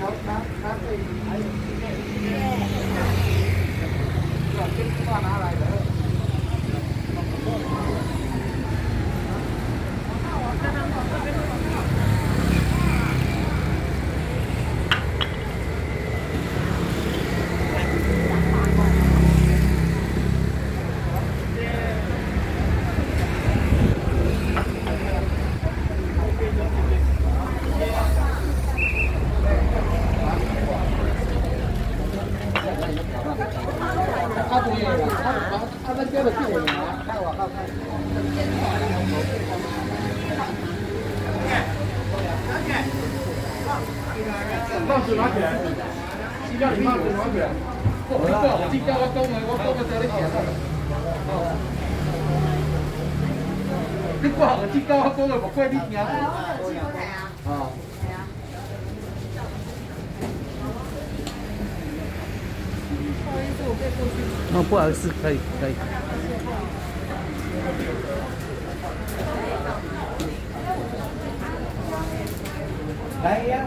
Thank you. 拿起来，只要你帽子拿起来，不好，今天我讲的，我讲的在你前头。你挂好的，不怪你听。哎，我有镜头啊。不好意思，我可过去吗？不好意思，可以，可以。来呀！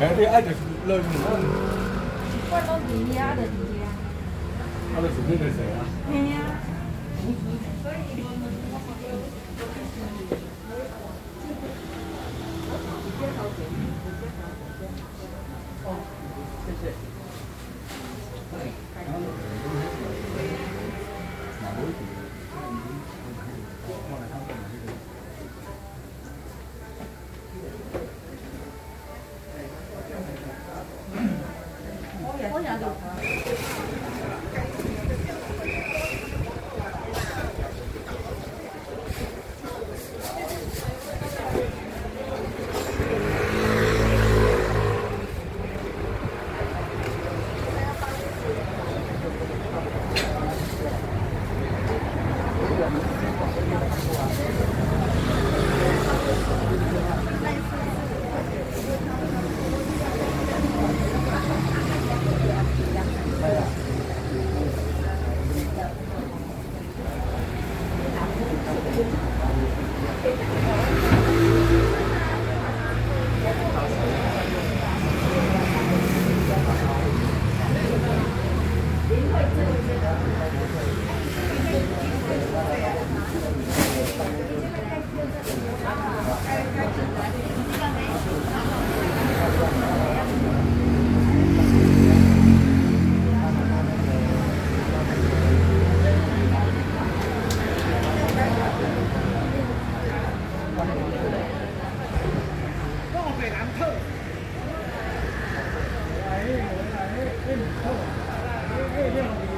哎，对，爱就是乐运动。我拢伫遐就伫遐。他的主任是谁啊？嘿啊。我 mày làm thơ Đấy, đấy, đấy, đấy, đấy, đấy, đấy, đấy, đấy,